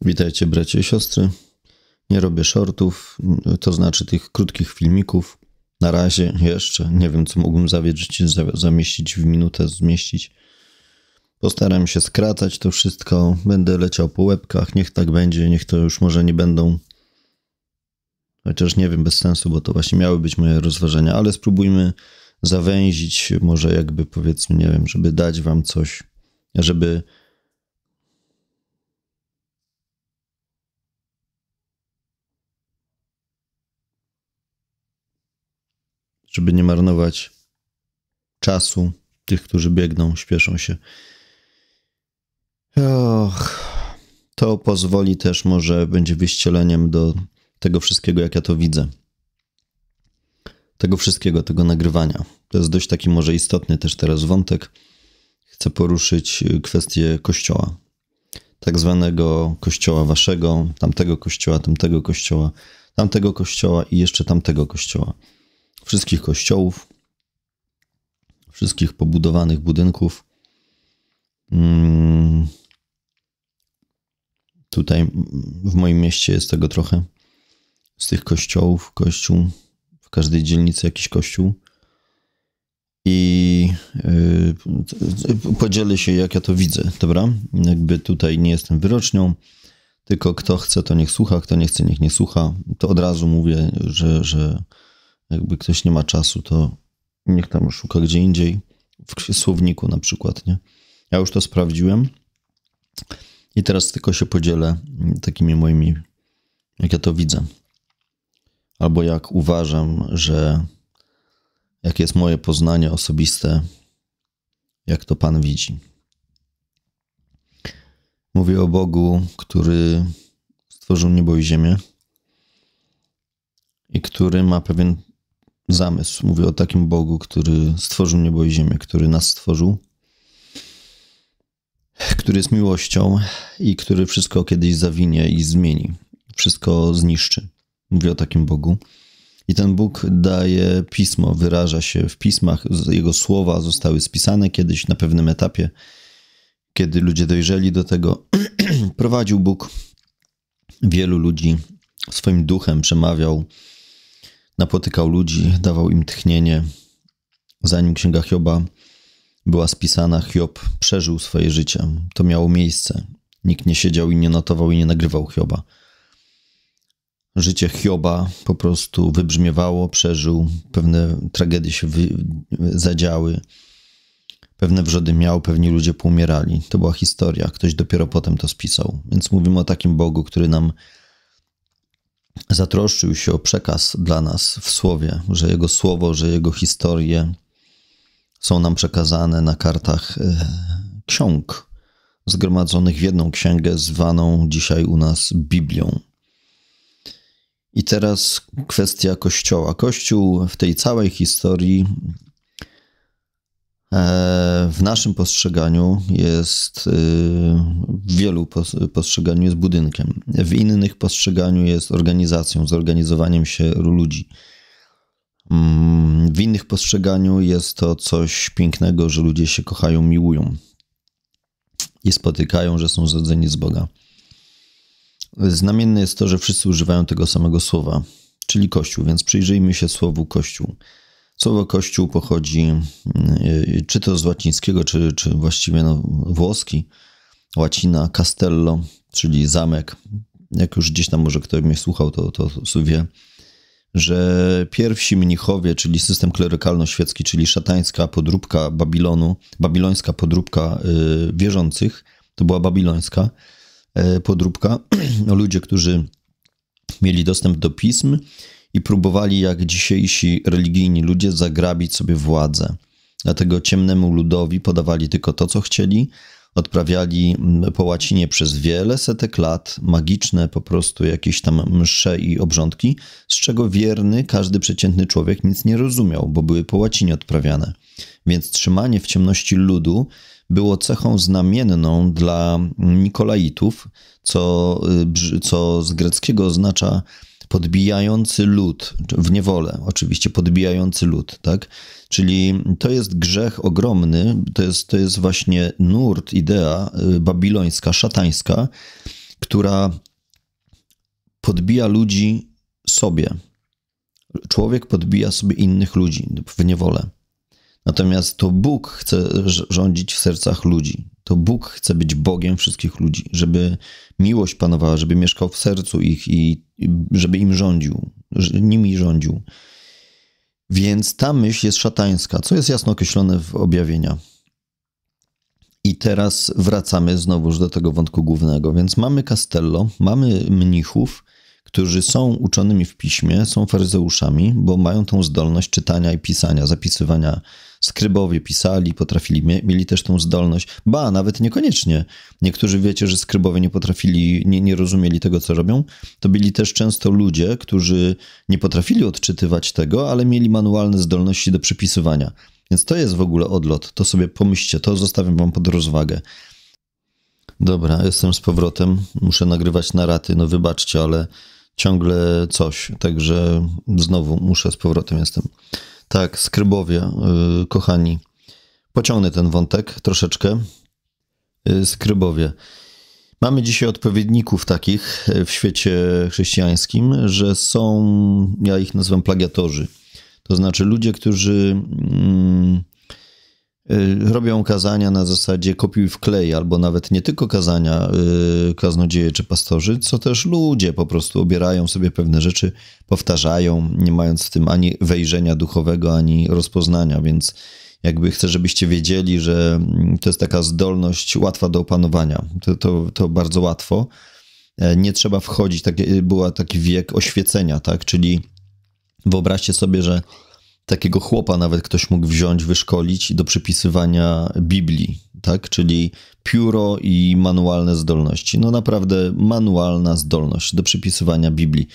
Witajcie bracie i siostry. Nie robię shortów, to znaczy tych krótkich filmików. Na razie jeszcze nie wiem, co mógłbym zawierzyć, zamieścić w minutę, zmieścić. Postaram się skracać to wszystko. Będę leciał po łebkach. Niech tak będzie, niech to już może nie będą. Chociaż nie wiem, bez sensu, bo to właśnie miały być moje rozważania, ale spróbujmy zawęzić, może jakby powiedzmy, nie wiem, żeby dać wam coś, żeby żeby nie marnować czasu tych, którzy biegną, śpieszą się. Och, to pozwoli też, może będzie wyścieleniem do tego wszystkiego, jak ja to widzę. Tego wszystkiego, tego nagrywania. To jest dość taki może istotny też teraz wątek. Chcę poruszyć kwestię kościoła. Tak zwanego kościoła waszego, tamtego kościoła, tamtego kościoła, tamtego kościoła i jeszcze tamtego kościoła wszystkich kościołów, wszystkich pobudowanych budynków. Mm. Tutaj w moim mieście jest tego trochę. Z tych kościołów, kościół, w każdej dzielnicy jakiś kościół. I yy, podzielę się, jak ja to widzę, dobra? Jakby tutaj nie jestem wyrocznią, tylko kto chce, to niech słucha, kto nie chce, niech nie słucha. To od razu mówię, że, że jakby ktoś nie ma czasu, to niech tam szuka gdzie indziej, w słowniku na przykład, nie? Ja już to sprawdziłem i teraz tylko się podzielę takimi moimi, jak ja to widzę. Albo jak uważam, że jakie jest moje poznanie osobiste, jak to Pan widzi. Mówię o Bogu, który stworzył niebo i ziemię i który ma pewien zamysł. Mówię o takim Bogu, który stworzył niebo i ziemię, który nas stworzył, który jest miłością i który wszystko kiedyś zawinie i zmieni, wszystko zniszczy. Mówię o takim Bogu. I ten Bóg daje pismo, wyraża się w pismach, jego słowa zostały spisane kiedyś na pewnym etapie, kiedy ludzie dojrzeli do tego. Prowadził Bóg wielu ludzi swoim duchem, przemawiał napotykał ludzi, dawał im tchnienie. Zanim księga Hioba była spisana, Hiob przeżył swoje życie. To miało miejsce. Nikt nie siedział i nie notował i nie nagrywał Hioba. Życie Hioba po prostu wybrzmiewało, przeżył, pewne tragedie się zadziały, pewne wrzody miał, pewni ludzie poumierali. To była historia, ktoś dopiero potem to spisał. Więc mówimy o takim Bogu, który nam zatroszczył się o przekaz dla nas w słowie, że Jego słowo, że Jego historie są nam przekazane na kartach e, ksiąg zgromadzonych w jedną księgę, zwaną dzisiaj u nas Biblią. I teraz kwestia Kościoła. Kościół w tej całej historii w naszym postrzeganiu jest, y, w wielu postrzeganiu jest budynkiem, w innych postrzeganiu jest organizacją, zorganizowaniem się ludzi. Mm, w innych postrzeganiu jest to coś pięknego, że ludzie się kochają, miłują i spotykają, że są zrodzeni z Boga. Znamienne jest to, że wszyscy używają tego samego słowa, czyli Kościół, więc przyjrzyjmy się słowu Kościół. Słowo kościół pochodzi y, czy to z łacińskiego, czy, czy właściwie no, włoski, łacina, castello, czyli zamek. Jak już gdzieś tam może ktoś mnie słuchał, to, to, wie, że pierwsi mnichowie, czyli system klerykalno-świecki, czyli szatańska podróbka Babilonu, babilońska podróbka y, wierzących, to była babilońska y, podróbka, ludzie, którzy mieli dostęp do pism i próbowali jak dzisiejsi religijni ludzie zagrabić sobie władzę. Dlatego ciemnemu ludowi podawali tylko to, co chcieli, odprawiali mm, po łacinie przez wiele setek lat magiczne po prostu jakieś tam msze i obrządki, z czego wierny każdy przeciętny człowiek nic nie rozumiał, bo były po łacinie odprawiane. Więc trzymanie w ciemności ludu było cechą znamienną dla Nikolaitów, co, y, co z greckiego oznacza podbijający lud, w niewolę oczywiście, podbijający lud, tak? Czyli to jest grzech ogromny, to jest, to jest właśnie nurt, idea y, babilońska, szatańska która podbija ludzi sobie. Człowiek podbija sobie innych ludzi w niewolę. Natomiast to Bóg chce rządzić w sercach ludzi. To Bóg chce być Bogiem wszystkich ludzi, żeby miłość panowała, żeby mieszkał w sercu ich i żeby im rządził, nimi rządził. Więc ta myśl jest szatańska, co jest jasno określone w objawienia. I teraz wracamy znowuż do tego wątku głównego. Więc mamy Castello, mamy mnichów, którzy są uczonymi w piśmie, są faryzeuszami, bo mają tą zdolność czytania i pisania, zapisywania. Skrybowie pisali, potrafili, mieli też tą zdolność. Ba, nawet niekoniecznie. Niektórzy wiecie, że skrybowie nie potrafili, nie, nie rozumieli tego, co robią. To byli też często ludzie, którzy nie potrafili odczytywać tego, ale mieli manualne zdolności do przypisywania. Więc to jest w ogóle odlot. To sobie pomyślcie, to zostawiam wam pod rozwagę. Dobra, jestem z powrotem. Muszę nagrywać naraty. No wybaczcie, ale ciągle coś. Także znowu muszę z powrotem jestem. Tak, skrybowie, yy, kochani. Pociągnę ten wątek troszeczkę. Yy, skrybowie. Mamy dzisiaj odpowiedników takich w świecie chrześcijańskim, że są, ja ich nazywam plagiatorzy. To znaczy ludzie, którzy mm, y, robią kazania na zasadzie kopiuj wklej, albo nawet nie tylko kazania y, kaznodzieje czy pastorzy, co też ludzie po prostu obierają sobie pewne rzeczy, powtarzają, nie mając w tym ani wejrzenia duchowego, ani rozpoznania, więc jakby chcę, żebyście wiedzieli, że mm, to jest taka zdolność łatwa do opanowania. To, to, to bardzo łatwo. E, nie trzeba wchodzić, tak, była taki wiek oświecenia, tak, czyli Wyobraźcie sobie, że takiego chłopa nawet ktoś mógł wziąć, wyszkolić do przypisywania Biblii, tak? Czyli pióro i manualne zdolności. No naprawdę manualna zdolność do przypisywania Biblii.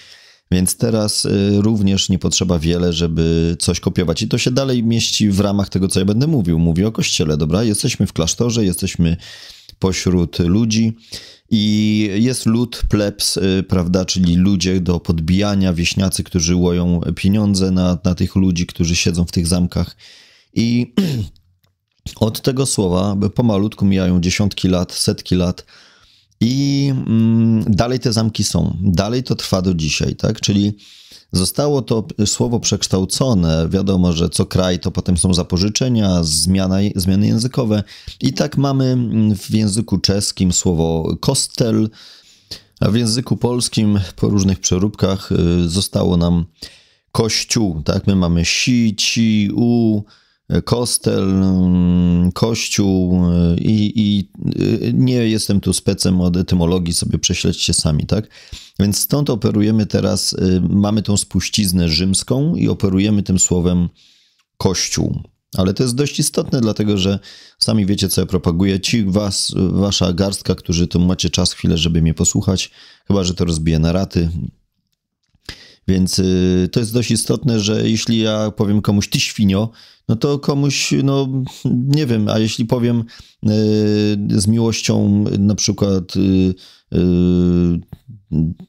Więc teraz y, również nie potrzeba wiele, żeby coś kopiować. I to się dalej mieści w ramach tego, co ja będę mówił. Mówię o kościele, dobra? Jesteśmy w klasztorze, jesteśmy pośród ludzi i jest lud, plebs, y, prawda, czyli ludzie do podbijania, wieśniacy, którzy łoją pieniądze na, na tych ludzi, którzy siedzą w tych zamkach. I od tego słowa pomalutku mijają dziesiątki lat, setki lat i mm, dalej te zamki są. Dalej to trwa do dzisiaj, tak? Czyli Zostało to słowo przekształcone. Wiadomo, że co kraj to potem są zapożyczenia, zmiana, zmiany językowe. I tak mamy w języku czeskim słowo kostel, a w języku polskim po różnych przeróbkach y, zostało nam kościół. Tak? My mamy si, ci, u, kostel, mm, kościół y, i, i, y, nie jestem tu specem od etymologii, sobie prześledźcie sami, tak? Więc stąd operujemy teraz, y, mamy tą spuściznę rzymską i operujemy tym słowem kościół. Ale to jest dość istotne, dlatego że sami wiecie, co ja propaguję. Ci was, wasza garstka, którzy tu macie czas, chwilę, żeby mnie posłuchać, chyba, że to rozbije na raty, więc y, to jest dość istotne, że jeśli ja powiem komuś ty świnio, no to komuś, no nie wiem, a jeśli powiem y, z miłością na przykład y,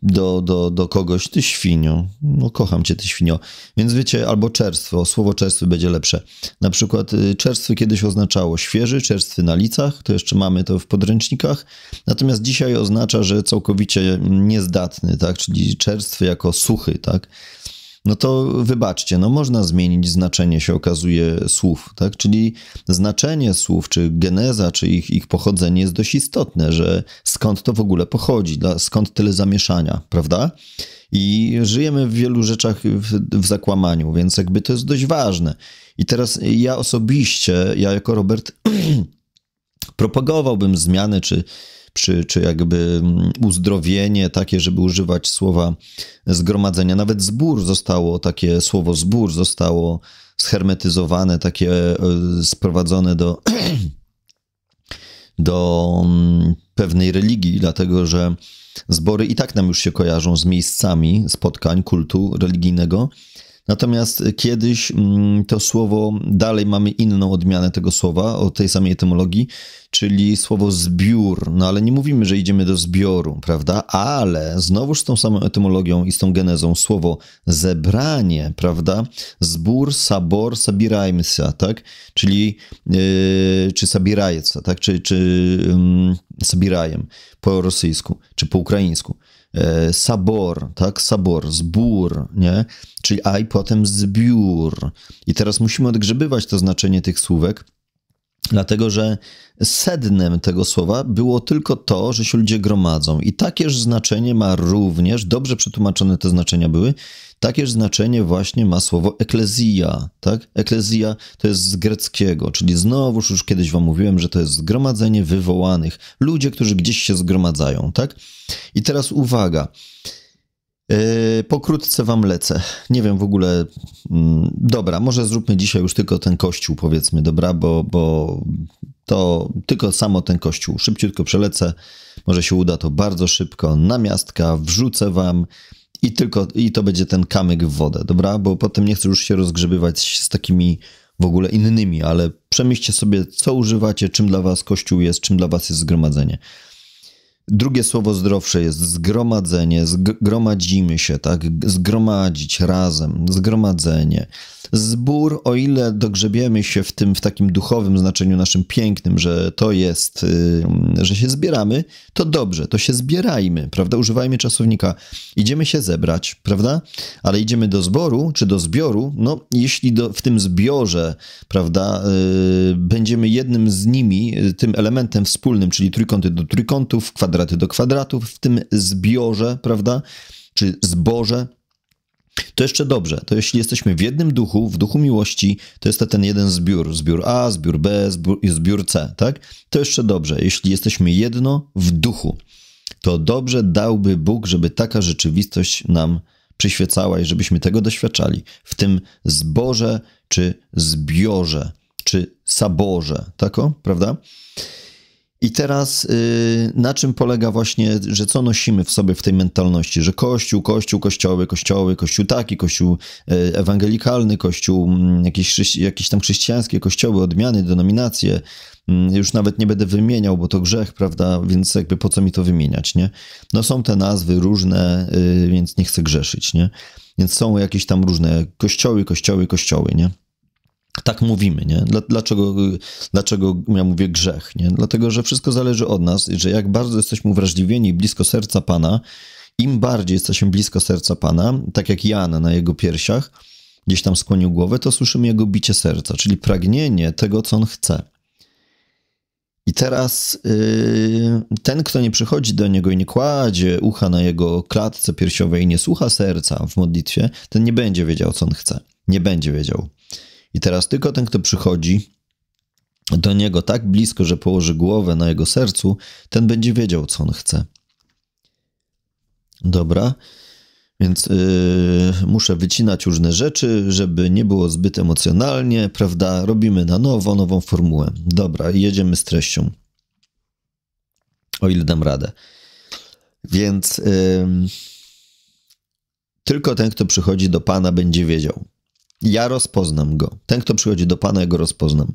do, do, do kogoś, ty świnio, no kocham cię, ty świnio. Więc wiecie, albo czerstwo, słowo czerstwy będzie lepsze. Na przykład y, czerstwy kiedyś oznaczało świeży, czerstwy na licach, to jeszcze mamy to w podręcznikach, natomiast dzisiaj oznacza, że całkowicie niezdatny, tak, czyli czerstwy jako suchy, tak no to wybaczcie, no można zmienić znaczenie, się okazuje, słów, tak? Czyli znaczenie słów, czy geneza, czy ich, ich pochodzenie jest dość istotne, że skąd to w ogóle pochodzi, skąd tyle zamieszania, prawda? I żyjemy w wielu rzeczach w, w zakłamaniu, więc jakby to jest dość ważne. I teraz ja osobiście, ja jako Robert propagowałbym zmiany, czy czy, czy jakby mm, uzdrowienie takie, żeby używać słowa zgromadzenia. Nawet zbór zostało, takie słowo zbór zostało schermetyzowane, takie e, sprowadzone do, do mm, pewnej religii, dlatego że zbory i tak nam już się kojarzą z miejscami spotkań kultu religijnego. Natomiast kiedyś mm, to słowo, dalej mamy inną odmianę tego słowa, o tej samej etymologii, czyli słowo zbiór. No ale nie mówimy, że idziemy do zbioru, prawda? Ale znowuż z tą samą etymologią i z tą genezą słowo zebranie, prawda? Zbór, sabor, sabirajmsa, tak? Czyli, yy, czy sabirajca, tak? Czy, czy yy, sabirajem po rosyjsku, czy po ukraińsku. E, sabor, tak, sabor, zbór, nie? Czyli a i potem zbiór. I teraz musimy odgrzebywać to znaczenie tych słówek, dlatego że sednem tego słowa było tylko to, że się ludzie gromadzą. I takież znaczenie ma również, dobrze przetłumaczone te znaczenia były, Takież znaczenie właśnie ma słowo eklezja, tak? Eklezja to jest z greckiego, czyli znowuż już kiedyś wam mówiłem, że to jest zgromadzenie wywołanych, ludzie, którzy gdzieś się zgromadzają, tak? I teraz uwaga. Yy, pokrótce wam lecę. Nie wiem w ogóle. Yy, dobra, może zróbmy dzisiaj już tylko ten kościół, powiedzmy, dobra, bo, bo to tylko samo ten kościół. Szybciutko przelecę. Może się uda to bardzo szybko. Namiastka wrzucę wam i tylko, i to będzie ten kamyk w wodę, dobra? Bo potem nie chcę już się rozgrzebywać z takimi w ogóle innymi, ale przemyślcie sobie, co używacie, czym dla was Kościół jest, czym dla was jest zgromadzenie. Drugie słowo zdrowsze jest zgromadzenie, zgromadzimy się, tak? Zgromadzić razem, zgromadzenie. Zbór, o ile dogrzebiemy się w tym, w takim duchowym znaczeniu naszym pięknym, że to jest, y, że się zbieramy, to dobrze, to się zbierajmy, prawda? Używajmy czasownika. Idziemy się zebrać, prawda? Ale idziemy do zboru, czy do zbioru, no jeśli do, w tym zbiorze, prawda, yy, będziemy jednym z nimi, tym elementem wspólnym, czyli trójkąty do trójkątów, kwadraty do kwadratów, w tym zbiorze, prawda, czy zboże, to jeszcze dobrze. To jeśli jesteśmy w jednym duchu, w duchu miłości, to jest to ten jeden zbiór. Zbiór A, zbiór B, zbiór, zbiór C, tak? To jeszcze dobrze. Jeśli jesteśmy jedno w duchu, to dobrze dałby Bóg, żeby taka rzeczywistość nam przyświecała i żebyśmy tego doświadczali. W tym zboże, czy zbiorze, czy saborze, tako, prawda? I teraz y, na czym polega właśnie, że co nosimy w sobie w tej mentalności, że kościół, kościół, kościoły, kościoły, kościół taki, kościół y, ewangelikalny, kościół mm, jakieś, jakieś tam chrześcijańskie kościoły, odmiany, denominacje, mm, już nawet nie będę wymieniał, bo to grzech, prawda, więc jakby po co mi to wymieniać, nie? No są te nazwy różne, y, więc nie chcę grzeszyć, nie? Więc są jakieś tam różne kościoły, kościoły, kościoły, nie? Tak mówimy, nie? Dlaczego, dlaczego ja mówię grzech, nie? Dlatego, że wszystko zależy od nas, że jak bardzo jesteśmy uwrażliwieni blisko serca Pana, im bardziej jesteśmy blisko serca Pana, tak jak Jan na jego piersiach, gdzieś tam skłonił głowę, to słyszymy jego bicie serca, czyli pragnienie tego, co on chce. I teraz yy, ten, kto nie przychodzi do niego i nie kładzie ucha na jego klatce piersiowej i nie słucha serca w modlitwie, ten nie będzie wiedział, co on chce. Nie będzie wiedział. I teraz tylko ten, kto przychodzi do niego tak blisko, że położy głowę na jego sercu, ten będzie wiedział, co on chce. Dobra. Więc yy, muszę wycinać różne rzeczy, żeby nie było zbyt emocjonalnie, prawda? Robimy na nowo, nową formułę. Dobra, jedziemy z treścią. O ile dam radę. Więc yy, tylko ten, kto przychodzi do Pana, będzie wiedział. Ja rozpoznam go. Ten, kto przychodzi do Pana, ja go rozpoznam.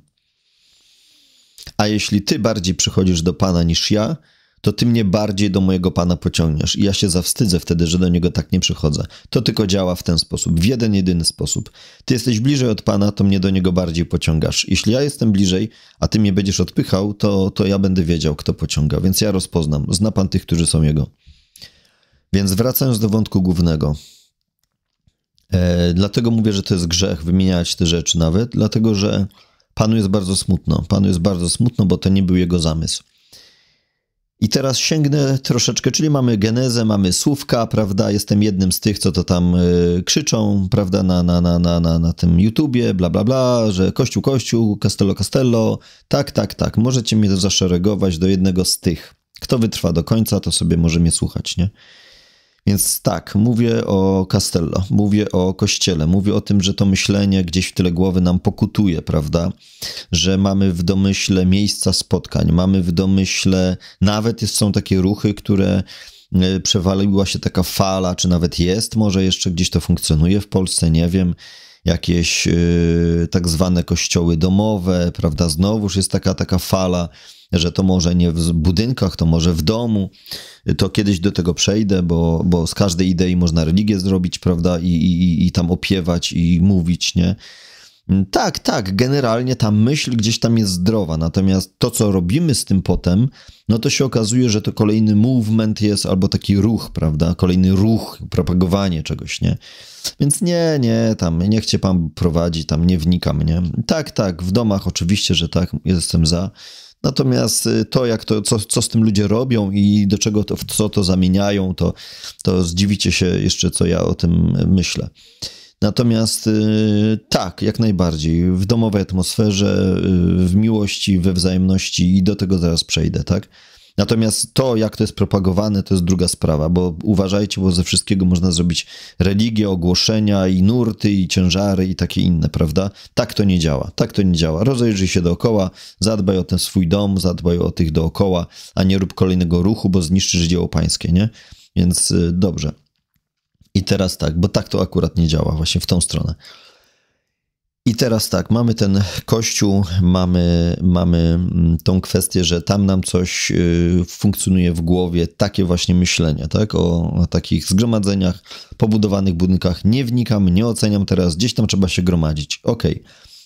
A jeśli ty bardziej przychodzisz do Pana niż ja, to ty mnie bardziej do mojego Pana pociągniesz. I ja się zawstydzę wtedy, że do Niego tak nie przychodzę. To tylko działa w ten sposób, w jeden, jedyny sposób. Ty jesteś bliżej od Pana, to mnie do Niego bardziej pociągasz. Jeśli ja jestem bliżej, a Ty mnie będziesz odpychał, to, to ja będę wiedział, kto pociąga. Więc ja rozpoznam. Zna Pan tych, którzy są Jego. Więc wracając do wątku głównego. E, dlatego mówię, że to jest grzech wymieniać te rzeczy nawet, dlatego że Panu jest bardzo smutno. Panu jest bardzo smutno, bo to nie był jego zamysł. I teraz sięgnę troszeczkę, czyli mamy genezę, mamy słówka, prawda? Jestem jednym z tych, co to tam y, krzyczą, prawda, na, na, na, na, na, na tym YouTubie, bla, bla, bla, że Kościół, Kościół, Castello, Castello. Tak, tak, tak. Możecie mnie zaszeregować do jednego z tych. Kto wytrwa do końca, to sobie może mnie słuchać, nie? Więc tak, mówię o Castello, mówię o kościele, mówię o tym, że to myślenie gdzieś w tyle głowy nam pokutuje, prawda? Że mamy w domyśle miejsca spotkań, mamy w domyśle, nawet są takie ruchy, które e, przewaliła się taka fala, czy nawet jest, może jeszcze gdzieś to funkcjonuje w Polsce, nie wiem jakieś yy, tak zwane kościoły domowe, prawda? Znowuż jest taka, taka fala, że to może nie w budynkach, to może w domu. To kiedyś do tego przejdę, bo, bo z każdej idei można religię zrobić, prawda? I, i, i tam opiewać i mówić, nie? Tak, tak, generalnie ta myśl gdzieś tam jest zdrowa, natomiast to, co robimy z tym potem, no to się okazuje, że to kolejny movement jest albo taki ruch, prawda? Kolejny ruch, propagowanie czegoś, nie? Więc nie, nie, tam niech cię pan prowadzi, tam nie wnikam, nie? Tak, tak, w domach oczywiście, że tak, jestem za. Natomiast y, to, jak to, co, co z tym ludzie robią i do czego to, w co to zamieniają, to, to zdziwicie się jeszcze, co ja o tym myślę. Natomiast y, tak, jak najbardziej, w domowej atmosferze, y, w miłości, we wzajemności i do tego zaraz przejdę, tak? Natomiast to, jak to jest propagowane, to jest druga sprawa, bo uważajcie, bo ze wszystkiego można zrobić religię, ogłoszenia i nurty, i ciężary, i takie inne, prawda? Tak to nie działa. Tak to nie działa. Rozejrzyj się dookoła, zadbaj o ten swój dom, zadbaj o tych dookoła, a nie rób kolejnego ruchu, bo zniszczysz dzieło pańskie, nie? Więc y, dobrze. I teraz tak, bo tak to akurat nie działa, właśnie w tą stronę. Teraz tak, mamy ten kościół, mamy, mamy mm, tą kwestię, że tam nam coś y, funkcjonuje w głowie, takie właśnie myślenie, tak? O, o, takich zgromadzeniach, pobudowanych budynkach. Nie wnikam, nie oceniam teraz, gdzieś tam trzeba się gromadzić. Ok.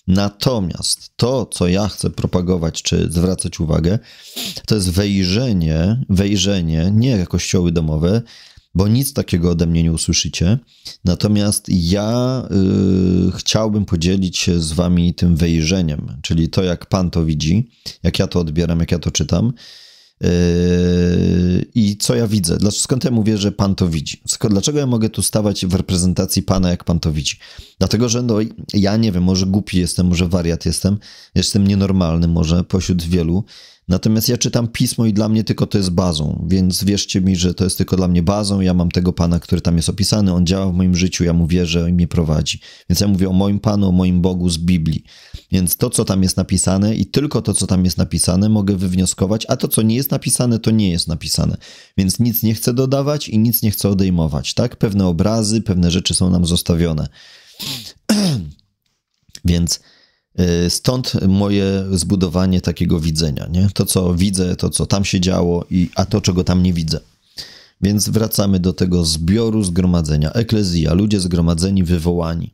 Natomiast to, co ja chcę propagować, czy zwracać uwagę, to jest wejrzenie, wejrzenie, nie kościoły domowe, bo nic takiego ode mnie nie usłyszycie. Natomiast ja y, chciałbym podzielić się z wami tym wejrzeniem, czyli to, jak Pan to widzi, jak ja to odbieram, jak ja to czytam. Y, I co ja widzę? Skąd ja mówię, że Pan to widzi? Dlaczego ja mogę tu stawać w reprezentacji Pana, jak Pan to widzi? Dlatego, że no, ja nie wiem, może głupi jestem, może wariat jestem, jestem nienormalny, może pośród wielu, Natomiast ja czytam pismo i dla mnie tylko to jest bazą, więc wierzcie mi, że to jest tylko dla mnie bazą. Ja mam tego Pana, który tam jest opisany, on działa w moim życiu, ja mu wierzę i mnie prowadzi. Więc ja mówię o moim Panu, o moim Bogu z Biblii. Więc to, co tam jest napisane i tylko to, co tam jest napisane, mogę wywnioskować, a to, co nie jest napisane, to nie jest napisane. Więc nic nie chcę dodawać i nic nie chcę odejmować, tak? Pewne obrazy, pewne rzeczy są nam zostawione. Więc stąd moje zbudowanie takiego widzenia, nie? To, co widzę, to, co tam się działo, i, a to, czego tam nie widzę. Więc wracamy do tego zbioru zgromadzenia. Eklezja, ludzie zgromadzeni, wywołani.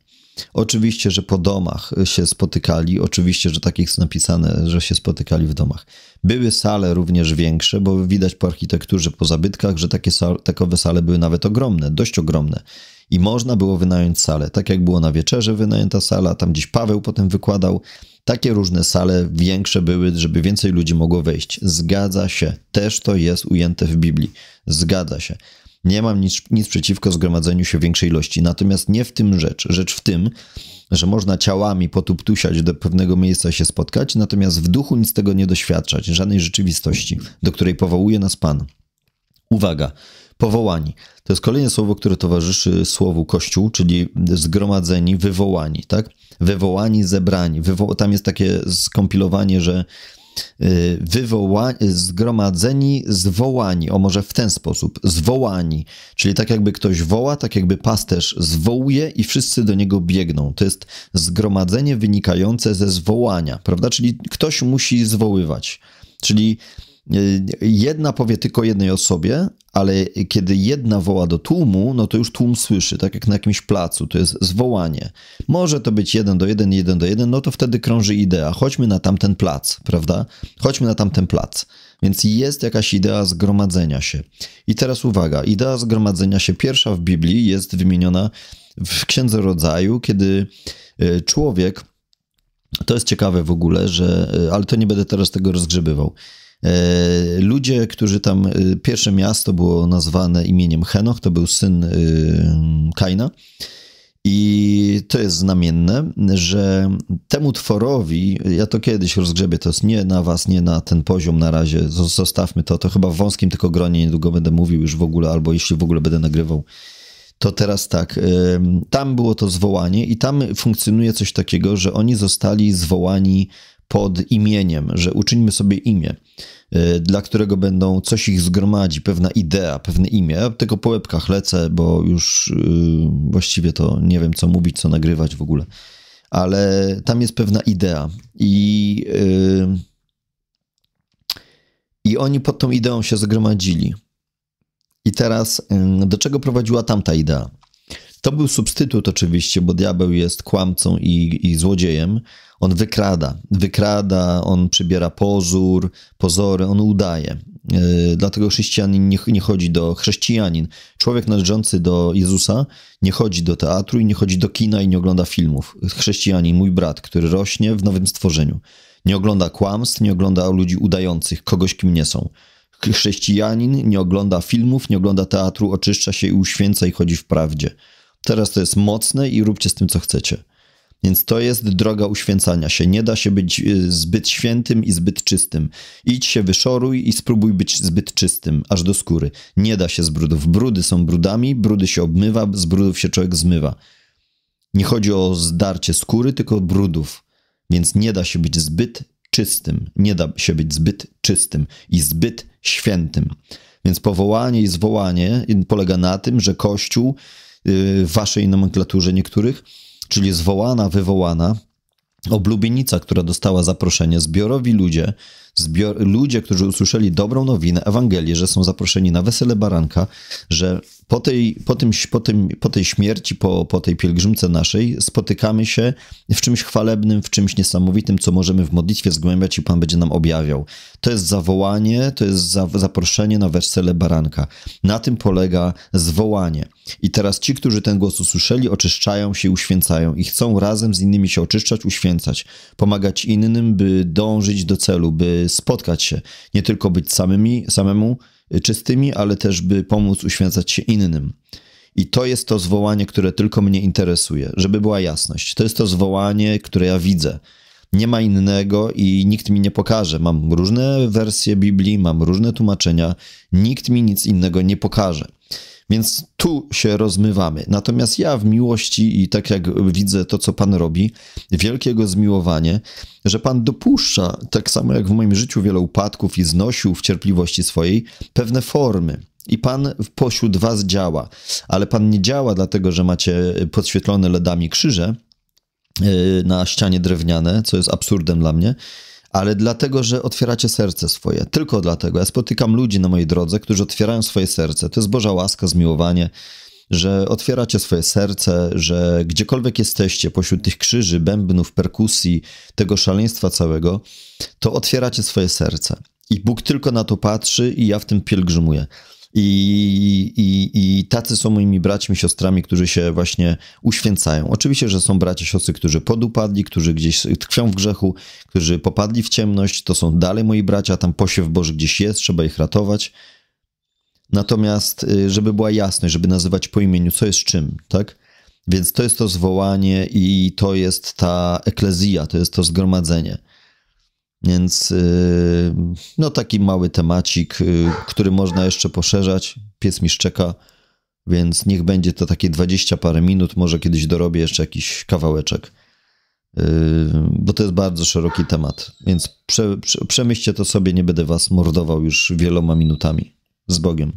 Oczywiście, że po domach się spotykali, oczywiście, że takich jest napisane, że się spotykali w domach. Były sale również większe, bo widać po architekturze, po zabytkach, że takie sal, takowe sale były nawet ogromne, dość ogromne i można było wynająć salę. Tak jak było na wieczerze wynajęta sala, tam gdzieś Paweł potem wykładał. Takie różne sale większe były, żeby więcej ludzi mogło wejść. Zgadza się. Też to jest ujęte w Biblii. Zgadza się. Nie mam nic, nic przeciwko zgromadzeniu się większej ilości. Natomiast nie w tym rzecz. Rzecz w tym, że można ciałami potuptusiać do pewnego miejsca się spotkać, natomiast w duchu nic tego nie doświadczać, żadnej rzeczywistości, do której powołuje nas Pan. Uwaga, Powołani. To jest kolejne słowo, które towarzyszy słowu Kościół, czyli zgromadzeni, wywołani, tak? Wywołani, zebrani. Wywo tam jest takie skompilowanie, że wywołani, zgromadzeni, zwołani, o może w ten sposób, zwołani, czyli tak jakby ktoś woła, tak jakby pasterz zwołuje i wszyscy do niego biegną. To jest zgromadzenie wynikające ze zwołania, prawda? Czyli ktoś musi zwoływać. Czyli y, jedna powie tylko jednej osobie, ale kiedy jedna woła do tłumu, no to już tłum słyszy, tak jak na jakimś placu, to jest zwołanie. Może to być jeden do jeden, jeden do jeden, no to wtedy krąży idea, chodźmy na tamten plac, prawda? Chodźmy na tamten plac. Więc jest jakaś idea zgromadzenia się. I teraz uwaga, idea zgromadzenia się pierwsza w Biblii jest wymieniona w Księdze Rodzaju, kiedy e, człowiek, to jest ciekawe w ogóle, że, e, ale to nie będę teraz tego rozgrzebywał. E, ludzie, którzy tam, e, pierwsze miasto było nazwane imieniem Henoch, to był syn Kaina. I to jest znamienne, że temu tworowi, ja to kiedyś rozgrzebię, to jest nie na was, nie na ten poziom na razie, zostawmy to, to chyba w wąskim tylko gronie niedługo będę mówił już w ogóle, albo jeśli w ogóle będę nagrywał. To teraz tak, tam było to zwołanie i tam funkcjonuje coś takiego, że oni zostali zwołani pod imieniem, że uczyńmy sobie imię. Y, dla którego będą coś ich zgromadzi, pewna idea, pewne imię. Ja tylko po łebkach lecę, bo już y, właściwie to nie wiem, co mówić, co nagrywać w ogóle. Ale tam jest pewna idea i, y, i oni pod tą ideą się zgromadzili. Teraz do czego prowadziła tamta idea? To był substytut oczywiście, bo diabeł jest kłamcą i, i złodziejem. On wykrada, wykrada, on przybiera pozór, pozory, on udaje. Yy, dlatego chrześcijanin nie, nie chodzi do chrześcijanin. Człowiek należący do Jezusa nie chodzi do teatru i nie chodzi do kina i nie ogląda filmów. Chrześcijanin, mój brat, który rośnie w nowym stworzeniu. Nie ogląda kłamstw, nie ogląda ludzi udających, kogoś kim nie są. Chrześcijanin nie ogląda filmów, nie ogląda teatru, oczyszcza się i uświęca i chodzi w prawdzie. Teraz to jest mocne i róbcie z tym, co chcecie. Więc to jest droga uświęcania się. Nie da się być y, zbyt świętym i zbyt czystym. Idź się wyszoruj i spróbuj być zbyt czystym, aż do skóry. Nie da się z brudów. Brudy są brudami, brudy się obmywa, z brudów się człowiek zmywa. Nie chodzi o zdarcie skóry, tylko brudów. Więc nie da się być zbyt czystym. Nie da się być zbyt czystym i zbyt świętym. Więc powołanie i zwołanie polega na tym, że Kościół y, w waszej nomenklaturze niektórych czyli zwołana, wywołana, oblubienica, która dostała zaproszenie, zbiorowi ludzie, zbior, ludzie, którzy usłyszeli dobrą nowinę, Ewangelię, że są zaproszeni na wesele baranka, że po tej, po tym, po tym, po tej śmierci, po, po tej pielgrzymce naszej spotykamy się w czymś chwalebnym, w czymś niesamowitym, co możemy w modlitwie zgłębiać i Pan będzie nam objawiał. To jest zawołanie, to jest za, zaproszenie na wesele baranka. Na tym polega zwołanie. I teraz ci, którzy ten głos usłyszeli, oczyszczają się uświęcają i chcą razem z innymi się oczyszczać, uświęcać, pomagać innym, by dążyć do celu, by spotkać się, nie tylko być samymi, samemu czystymi, ale też by pomóc uświęcać się innym. I to jest to zwołanie, które tylko mnie interesuje, żeby była jasność. To jest to zwołanie, które ja widzę. Nie ma innego i nikt mi nie pokaże. Mam różne wersje Biblii, mam różne tłumaczenia, nikt mi nic innego nie pokaże. Więc tu się rozmywamy. Natomiast ja w miłości i tak jak widzę to, co Pan robi, wielkiego zmiłowanie, że Pan dopuszcza, tak samo jak w moim życiu wiele upadków i znosił w cierpliwości swojej, pewne formy. I Pan pośród was działa, ale Pan nie działa dlatego, że macie podświetlone LEDami krzyże yy, na ścianie drewniane, co jest absurdem dla mnie, ale dlatego, że otwieracie serce swoje. Tylko dlatego. Ja spotykam ludzi na mojej drodze, którzy otwierają swoje serce. To jest Boża łaska, zmiłowanie, że otwieracie swoje serce, że gdziekolwiek jesteście, pośród tych krzyży, bębnów, perkusji, tego szaleństwa całego, to otwieracie swoje serce. I Bóg tylko na to patrzy i ja w tym pielgrzymuję. I, i, I tacy są moimi braćmi, siostrami, którzy się właśnie uświęcają. Oczywiście, że są bracia, siostry, którzy podupadli, którzy gdzieś tkwią w grzechu, którzy popadli w ciemność, to są dalej moi bracia, tam posiew Boży gdzieś jest, trzeba ich ratować. Natomiast, y, żeby była jasność, żeby nazywać po imieniu, co jest czym, tak? Więc to jest to zwołanie i to jest ta eklezja, to jest to zgromadzenie. Więc y, no taki mały temacik, y, który można jeszcze poszerzać. Pies mi szczeka, więc niech będzie to takie 20 parę minut. Może kiedyś dorobię jeszcze jakiś kawałeczek, y, bo to jest bardzo szeroki temat. Więc prze, prze, przemyślcie to sobie, nie będę was mordował już wieloma minutami. Z Bogiem.